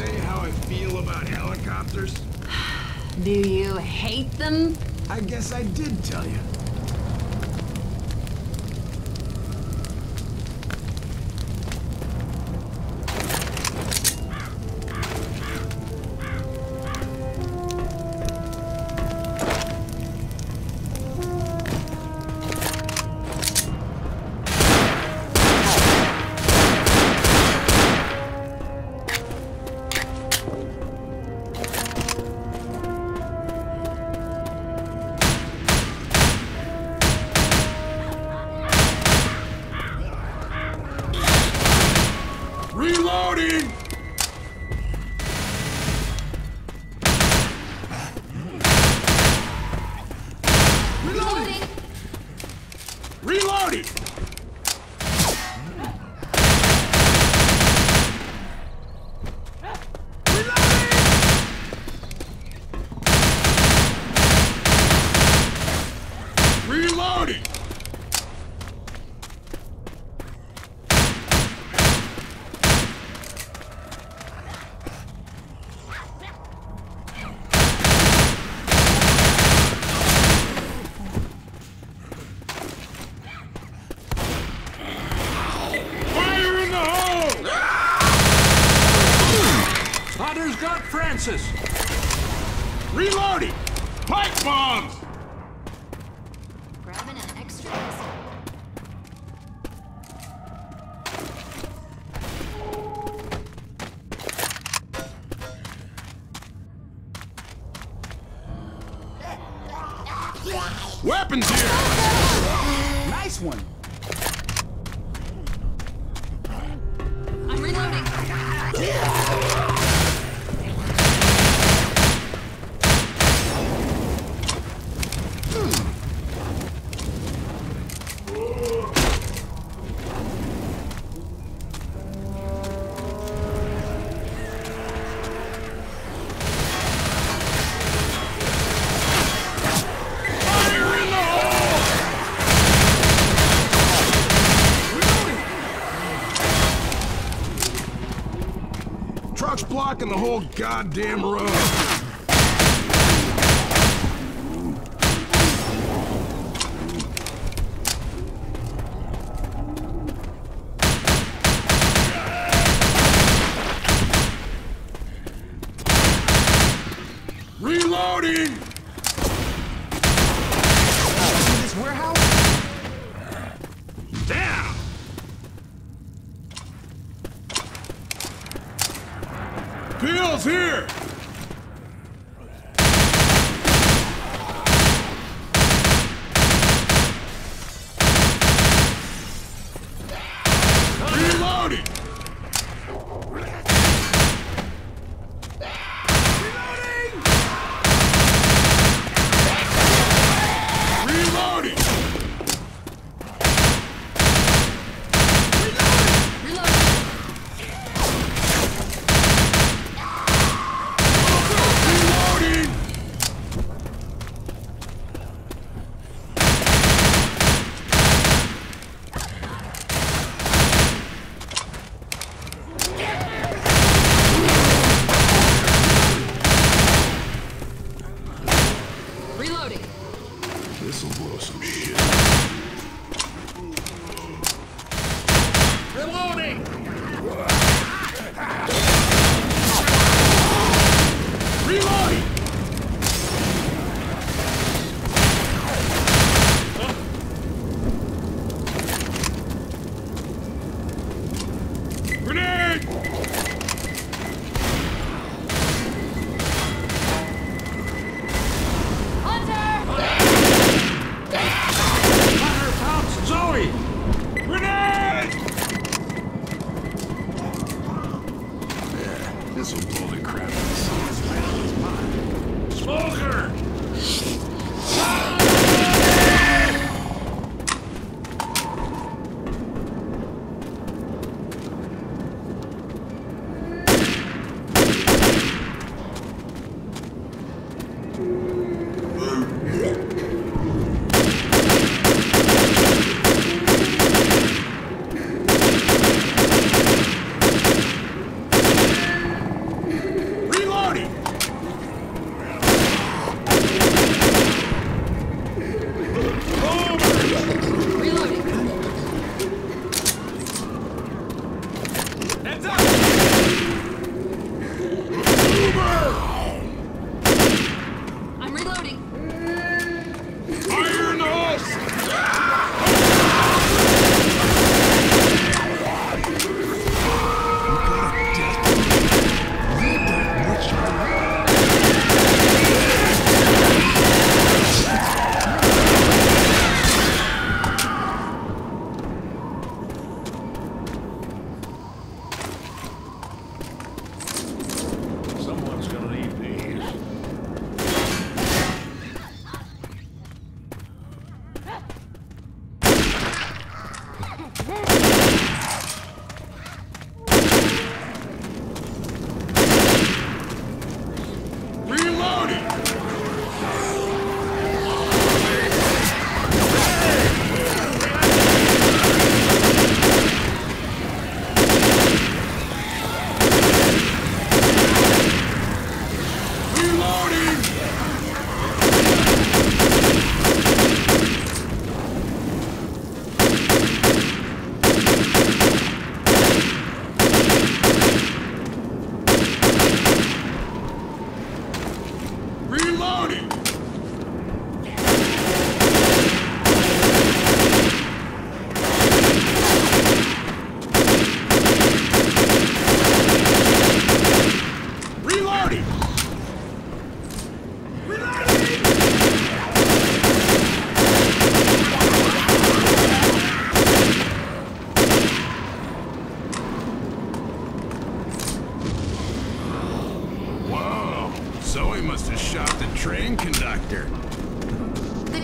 say how I feel about helicopters? Do you hate them? I guess I did tell you. Weapons here! Nice one! goddamn road.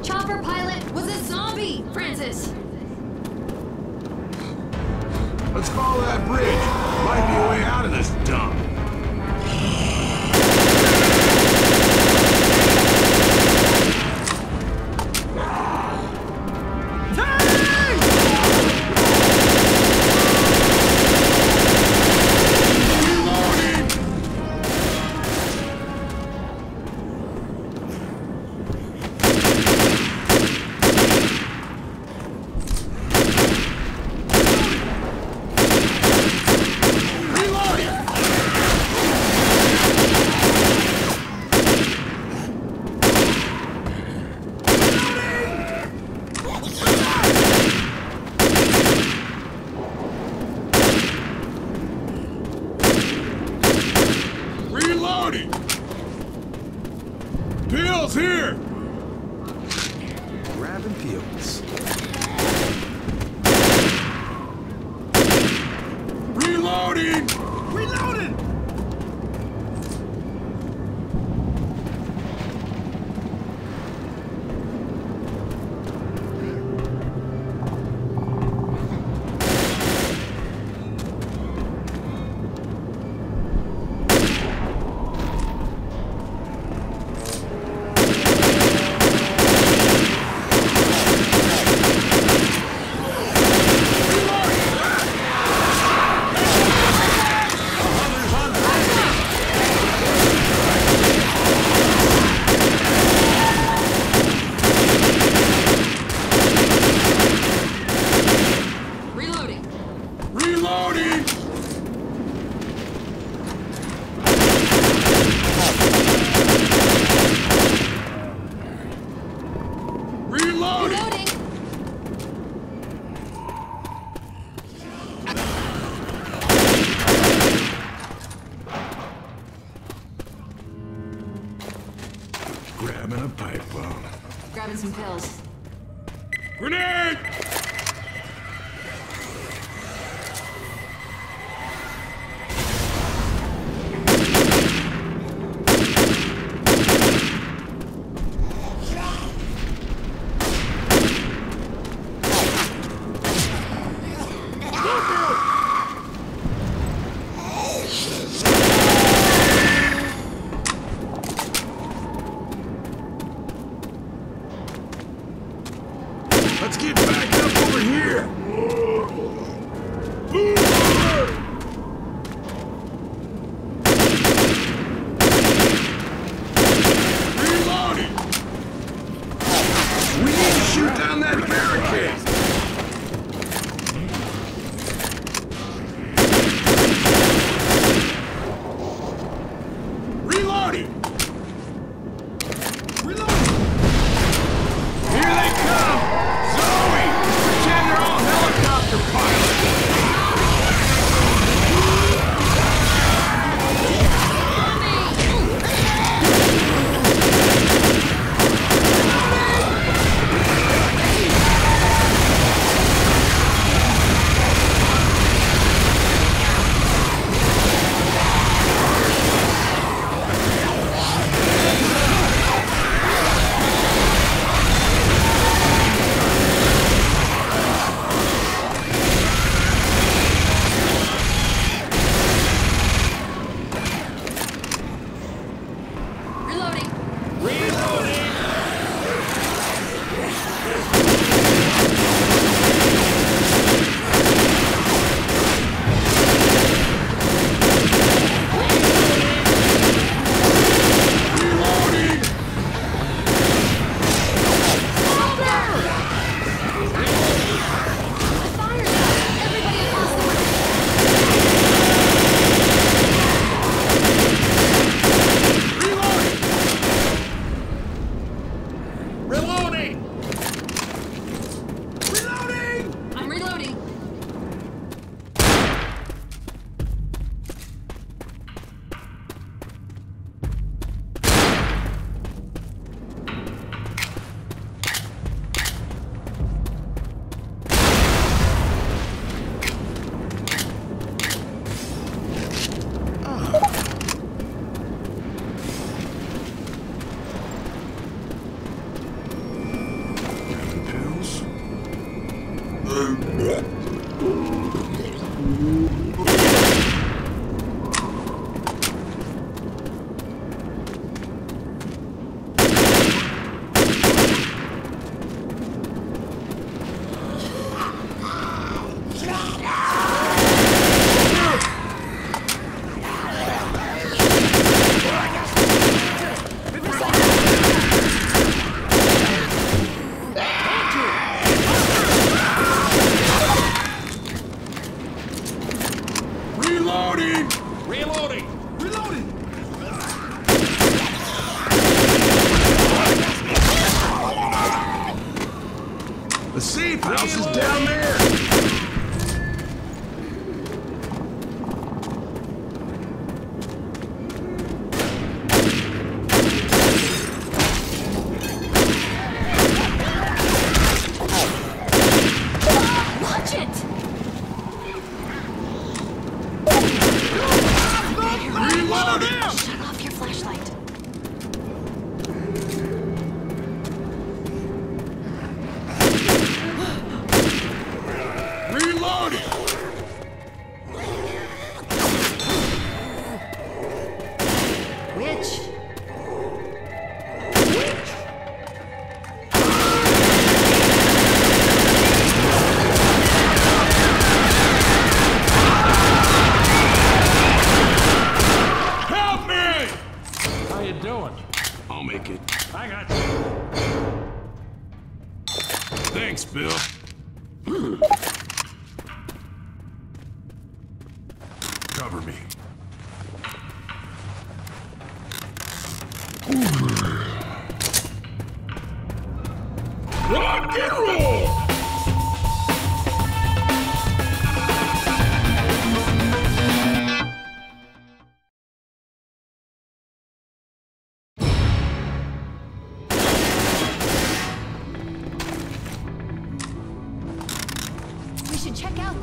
Chopper pilot was a zombie, Francis. Let's follow that bridge. Might be a way out of this dump. Reloading! Pills here! Grabbing. Reloading! Reloading! Reloading. Reloading! Reloading! Reloading. Grabbing a pipe bomb. Grabbing some pills. Grenade! Let's get back up over here! Reloading!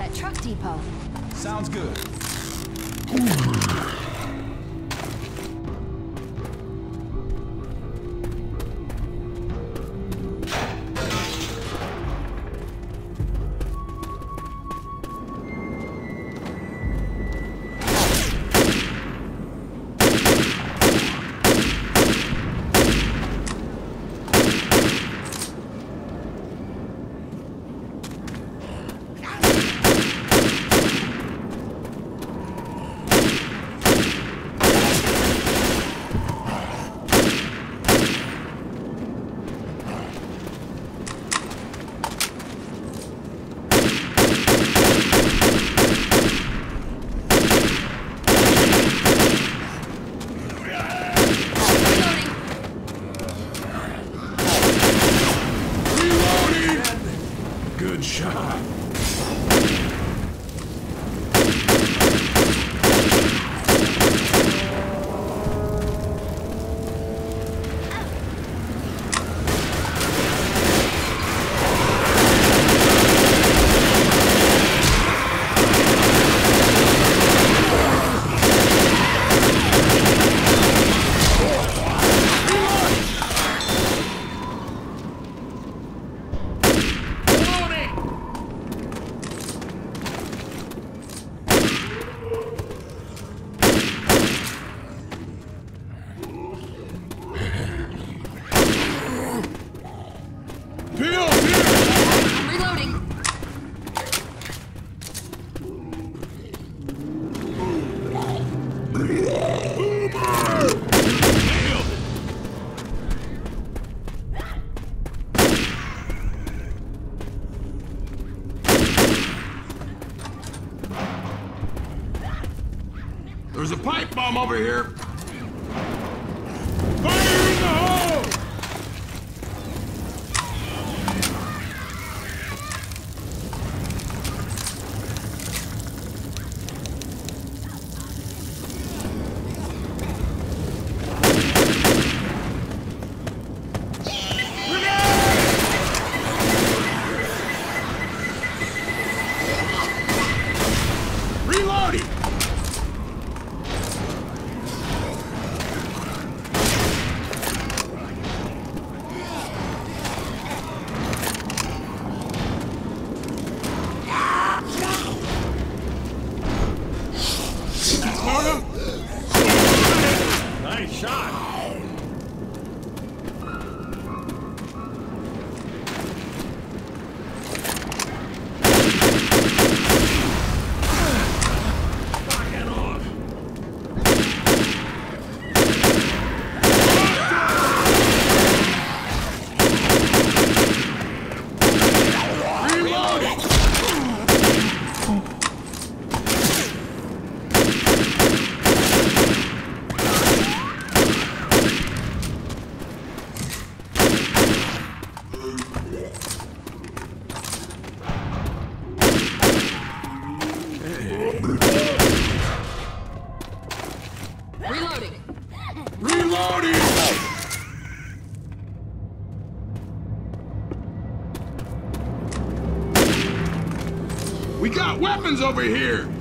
That truck depot. Sounds good. Weapons over here!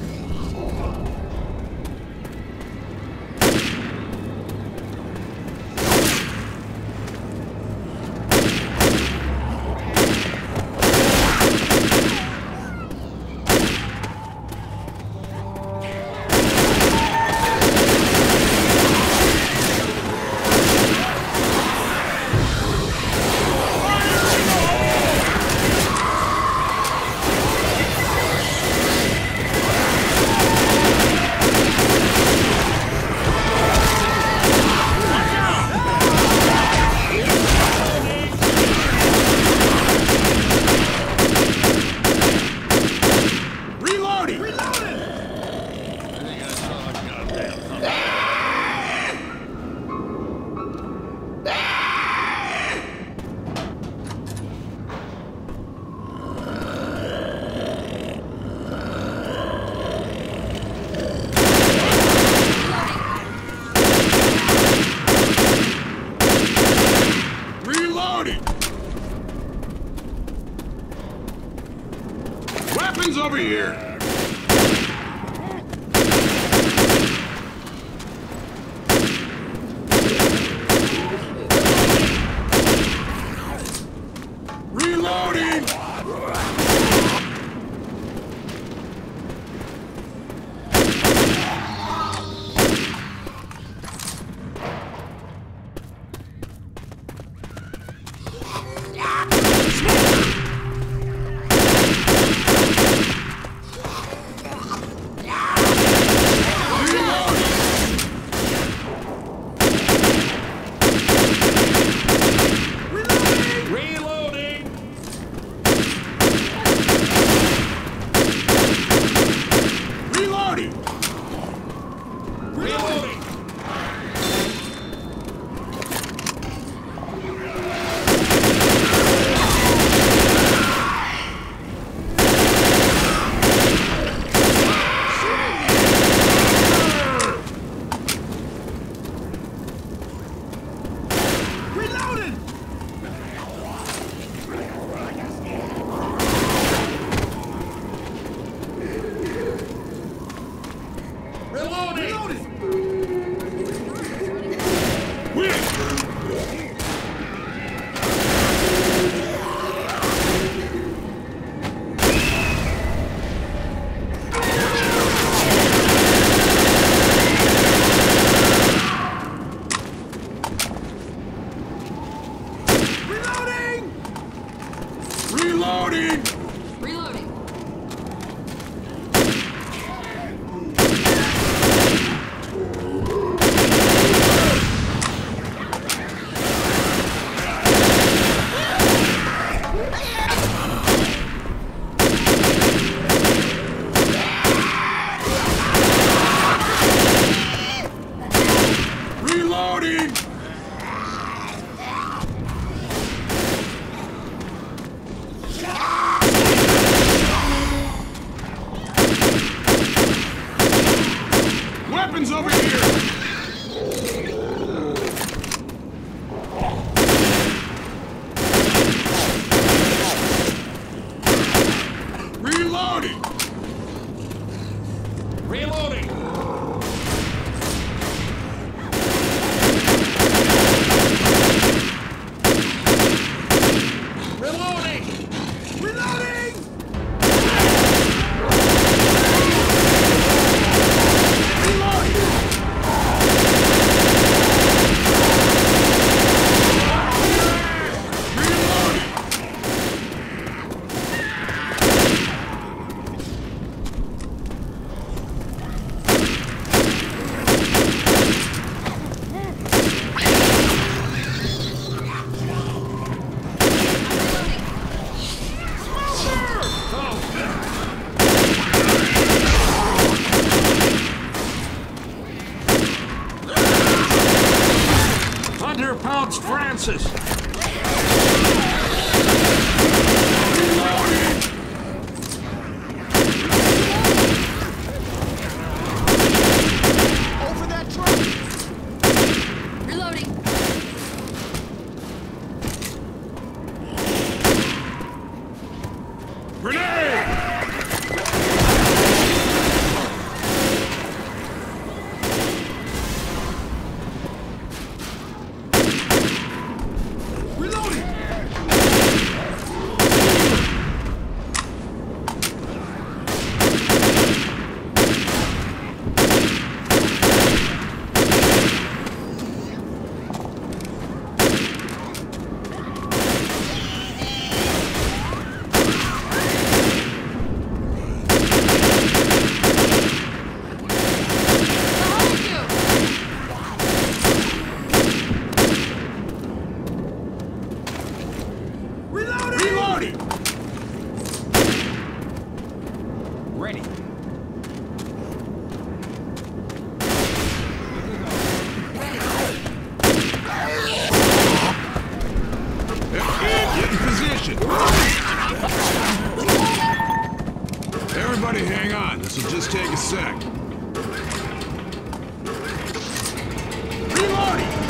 Reloading!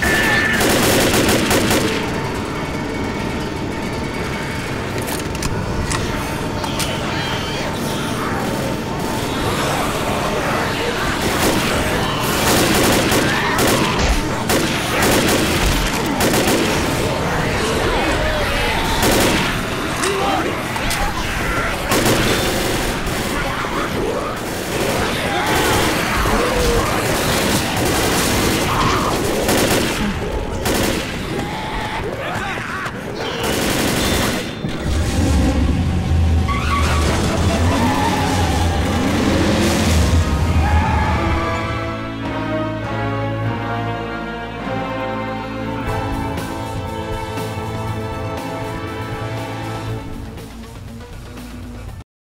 Ah!